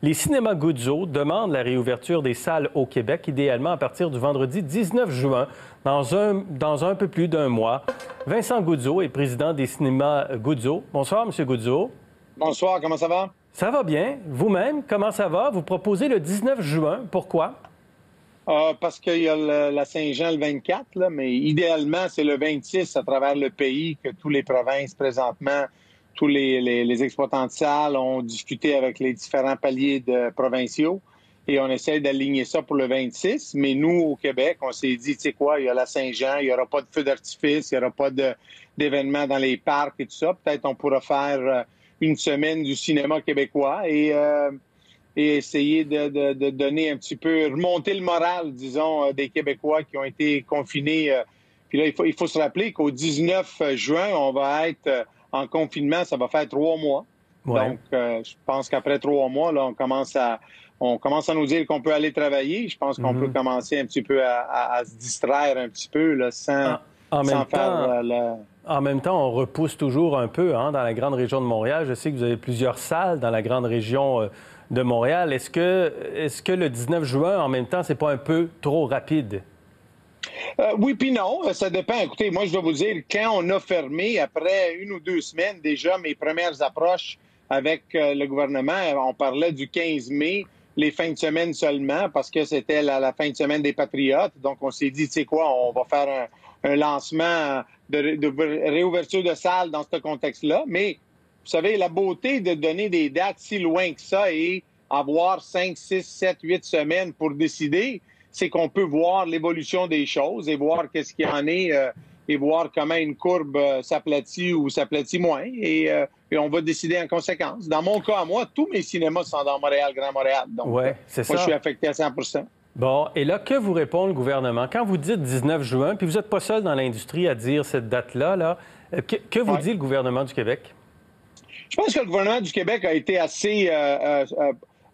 Les cinémas Guzzo demandent la réouverture des salles au Québec, idéalement à partir du vendredi 19 juin, dans un, dans un peu plus d'un mois. Vincent Guzzo est président des cinémas Guzzo. Bonsoir, M. Guzzo. Bonsoir, comment ça va? Ça va bien. Vous-même, comment ça va? Vous proposez le 19 juin. Pourquoi? Euh, parce qu'il y a la Saint-Jean le 24, là, mais idéalement, c'est le 26 à travers le pays que tous les provinces présentement tous les, exploitants de salles ont discuté avec les différents paliers de provinciaux et on essaie d'aligner ça pour le 26. Mais nous, au Québec, on s'est dit, tu sais quoi, il y a la Saint-Jean, il n'y aura pas de feu d'artifice, il n'y aura pas d'événements dans les parcs et tout ça. Peut-être on pourra faire euh, une semaine du cinéma québécois et, euh, et essayer de, donner un petit peu, remonter le moral, disons, euh, des Québécois qui ont été confinés. Puis là, il faut, il faut se rappeler qu'au 19 juin, on va être en confinement, ça va faire trois mois. Donc, euh, je pense qu'après trois mois, là, on commence à on commence à nous dire qu'on peut aller travailler. Je pense qu'on mhm. peut commencer un petit peu à, se distraire un petit peu là, sans, en, même temps, En même temps, on repousse toujours un peu hein, dans la grande région de Montréal. Je sais que vous avez plusieurs salles dans la grande région euh, de Montréal. Est-ce que, est-ce que le 19 juin, en même temps, c'est pas un peu trop rapide? Euh, oui, puis non, euh, ça dépend. Écoutez, moi, je dois vous dire, quand on a fermé, après une ou deux semaines, déjà, mes premières approches avec euh, le gouvernement, on parlait du 15 mai, les fins de semaine seulement, parce que c'était la, fin de semaine des Patriotes. Donc, on s'est dit, tu sais quoi, on va faire un, lancement de, réouverture de salles dans ce contexte-là. Mais, vous savez, la beauté de donner des dates si loin que ça et avoir 5, 6, 7, 8 semaines pour décider, c'est qu'on peut voir l'évolution des choses et voir qu'est-ce qu'il y en est euh, et voir comment une courbe euh, s'aplatit ou s'aplatit moins euh, et, on va décider en conséquence. Dans mon cas, moi, tous mes cinémas sont dans Montréal, Grand Montréal. Donc, ouais, moi, je suis affecté à 100% Bon, et là, que vous répond le gouvernement? Quand vous dites 19 juin, puis vous n'êtes pas seul dans l'industrie à dire cette date-là, là, que, vous dit le gouvernement du Québec? Je pense que le gouvernement du Québec a été assez euh,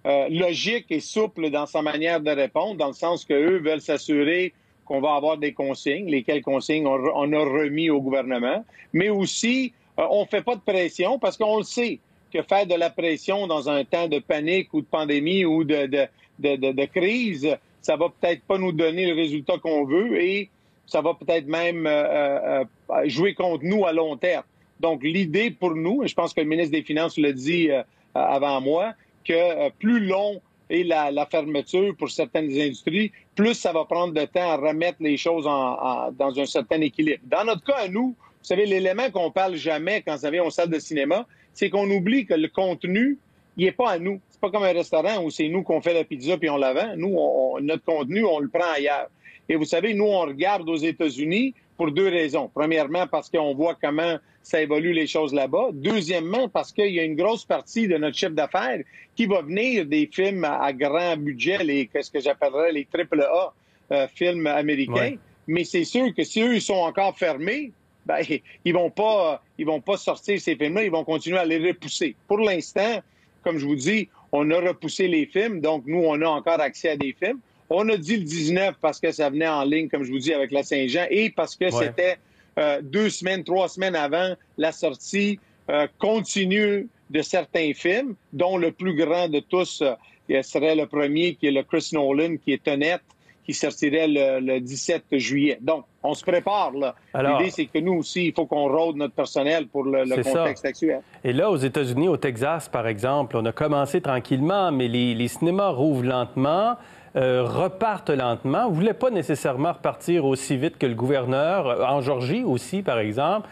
logique et souple dans sa manière de répondre, dans le sens qu'eux veulent s'assurer qu'on va avoir des consignes, lesquelles consignes on, a remis au gouvernement, mais aussi euh, on ne fait pas de pression parce qu'on le sait que faire de la pression dans un temps de panique ou de pandémie ou de, de, de, de crise, ça va peut-être pas nous donner le résultat qu'on veut et ça va peut-être même euh, jouer contre nous à long terme. Donc l'idée pour nous, et je pense que le ministre des Finances l'a dit avant moi, que euh, plus long est la, fermeture pour certaines industries, plus ça va prendre de temps à remettre les choses dans un certain équilibre. Dans notre cas, nous, vous savez, l'élément qu'on parle jamais quand ça vient aux salles de cinéma, c'est qu'on oublie que le contenu, il n'est pas à nous. C'est pas comme un restaurant où c'est nous qu'on fait la pizza puis on la vend. Nous, notre contenu, on le prend ailleurs. Et vous savez, nous, on regarde aux États-Unis pour deux raisons. Premièrement, parce qu'on voit comment ça évolue les choses là-bas. Deuxièmement, parce qu'il y a une grosse partie de notre chiffre d'affaires qui va venir des films à, grand budget, les ce que j'appellerais les triple A euh, films américains. Mais c'est sûr que si eux ils sont encore fermés, ben, ils vont pas ils vont pas sortir ces films-là, ils vont continuer à les repousser. Pour l'instant, comme je vous dis, on a repoussé les films, donc nous on a encore accès à des films. On a dit le 19 parce que ça venait en ligne, comme je vous dis, avec la Saint-Jean et parce que c'était euh, deux semaines, trois semaines avant la sortie euh, continue de certains films, dont le plus grand de tous euh, serait le premier, qui est le Chris Nolan, qui est honnête, qui sortirait le, 17 juillet. Donc, on se prépare. là. L'idée, c'est que nous aussi, il faut qu'on rôde notre personnel pour le, contexte actuel. Et là, aux États-Unis, au Texas, par exemple, on a commencé tranquillement, mais les, les cinémas rouvrent lentement. Euh, repartent lentement. Ne voulez pas nécessairement repartir aussi vite que le gouverneur, euh, en Georgie aussi, par exemple.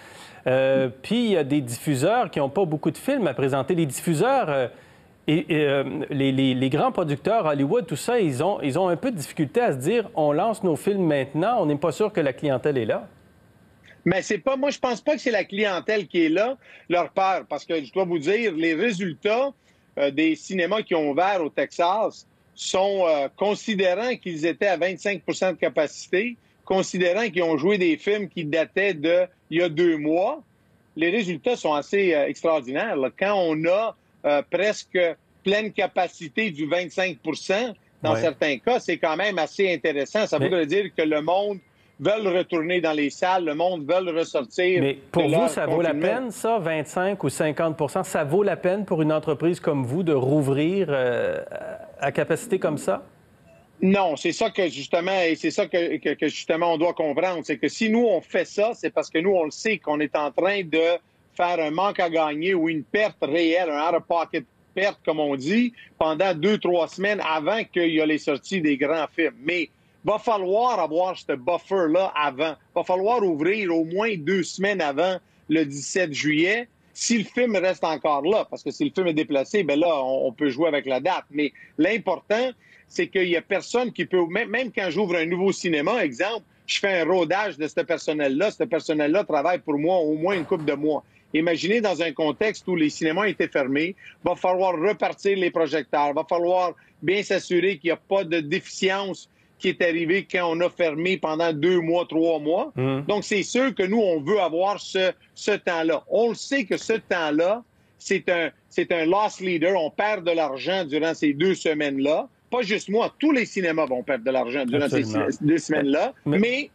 Euh, puis il y a des diffuseurs qui n'ont pas beaucoup de films à présenter. Les diffuseurs et, les, grands producteurs, Hollywood, tout ça, ils ont, ils ont un peu de difficulté à se dire on lance nos films maintenant, on n'est pas sûr que la clientèle est là. Mais c'est pas, moi, je pense pas que c'est la clientèle qui est là, leur peur, parce que je dois vous dire, les résultats des cinémas qui ont ouvert au Texas, sont euh, considérant qu'ils étaient à 25 de capacité, considérant qu'ils ont joué des films qui dataient de il y a deux mois, les résultats sont assez euh, extraordinaires. Quand on a euh, presque pleine capacité du 25 dans certains cas, c'est quand même assez intéressant. Ça voudrait dire que le monde veulent retourner dans les salles, le monde veut ressortir. Mais pour vous, ça vaut la peine, ça, 25 ou 50 Ça vaut la peine pour une entreprise comme vous de rouvrir euh, à capacité comme ça? Non, c'est ça que justement, et c'est ça que, justement on doit comprendre, c'est que si nous on fait ça, c'est parce que nous on le sait qu'on est en train de faire un manque à gagner ou une perte réelle, un out-of-pocket perte, comme on dit, pendant deux, trois semaines avant qu'il y ait les sorties des grands films. Mais va falloir avoir ce buffer-là avant. Va falloir ouvrir au moins deux semaines avant le 17 juillet si le film reste encore là. Parce que si le film est déplacé, ben là, on, peut jouer avec la date. Mais l'important, c'est qu'il y a personne qui peut, même, quand j'ouvre un nouveau cinéma, exemple, je fais un rodage de ce personnel-là. Ce personnel-là travaille pour moi au moins une couple de mois. Imaginez dans un contexte où les cinémas étaient fermés, va falloir repartir les projecteurs, va falloir bien s'assurer qu'il n'y a pas de déficience qui est arrivée quand on a fermé pendant deux mois, trois mois. Mmh. Donc, c'est sûr que nous, on veut avoir ce, ce temps-là. On le sait que ce temps-là, c'est un, c'est un loss leader. On perd de l'argent durant ces deux semaines-là. Pas juste moi, tous les cinémas vont perdre de l'argent durant ces deux semaines-là. mais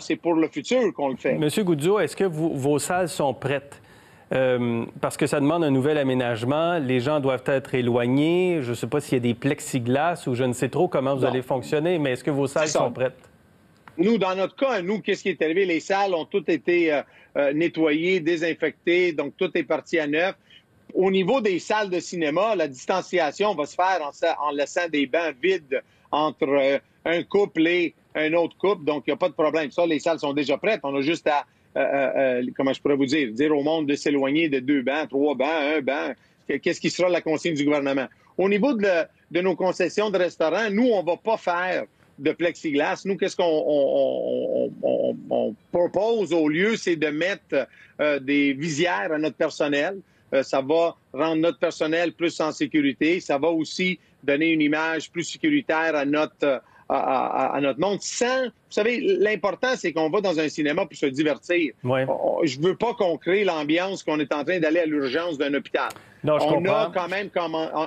c'est pour le futur qu'on le fait. Monsieur Goudzo, est-ce que vos salles sont prêtes? Euh, parce que ça demande un nouvel aménagement. Les gens doivent être éloignés. Je ne sais pas s'il y a des plexiglas ou je ne sais trop comment vous allez fonctionner, mais est-ce que vos salles sont prêtes? Nous, dans notre cas, nous, qu'est-ce qui est arrivé? Les salles ont toutes été euh, euh, nettoyées, désinfectées, donc tout est parti à neuf. Au niveau des salles de cinéma, la distanciation va se faire en, en laissant des bancs vides entre un couple et un autre couple, donc il n'y a pas de problème. Ça, les salles sont déjà prêtes. On a juste à, comment je pourrais vous dire, dire au monde de s'éloigner de deux bancs, trois bancs, un banc. Qu'est-ce qui sera la consigne du gouvernement? Au niveau de, nos concessions de restaurants, nous, on va pas faire de plexiglas. Nous, qu'est-ce qu'on on, propose au lieu, c'est de mettre des visières à notre personnel. ça va rendre notre personnel plus en sécurité. Ça va aussi donner une image plus sécuritaire à notre à, notre monde sans... Vous savez, l'important, c'est qu'on va dans un cinéma pour se divertir. Je veux pas qu'on crée l'ambiance qu'on est en train d'aller à l'urgence d'un hôpital. Non, je on, a quand même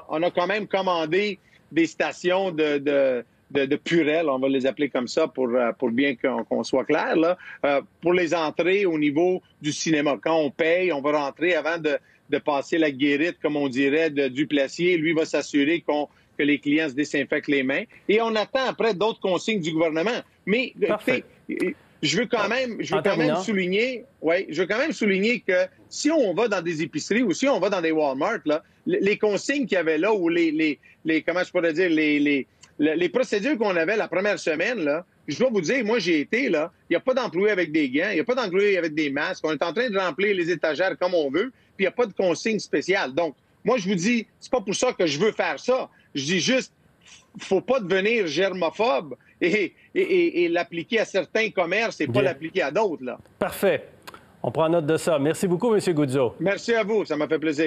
on a quand même commandé des stations de, de de, purelles, on va les appeler comme ça pour, euh, pour bien qu'on soit clair, là, euh, pour les entrées au niveau du cinéma. Quand on paye, on va rentrer avant de, de passer la guérite, comme on dirait, de, du placier. Lui va s'assurer qu'on que les clients se désinfectent les mains. Et on attend après d'autres consignes du gouvernement. Mais je veux quand même, je veux quand même souligner, ouais, je veux quand même souligner que si on va dans des épiceries ou si on va dans des Walmart, là, les consignes qu'il y avait là ou les, les, les comment je pourrais dire, les, les, les procédures qu'on avait la première semaine, là, je dois vous dire, moi, j'ai été là, il n'y a pas d'employé avec des gants, il n'y a pas d'employé avec des masques, on est en train de remplir les étagères comme on veut, puis il n'y a pas de consigne spéciale. Donc, moi, je vous dis, c'est pas pour ça que je veux faire ça. Je dis juste, faut pas devenir germophobe et, et, l'appliquer à certains commerces et pas l'appliquer à d'autres. Parfait. On prend note de ça. Merci beaucoup, M. Goudzo. Merci à vous. Ça m'a fait plaisir.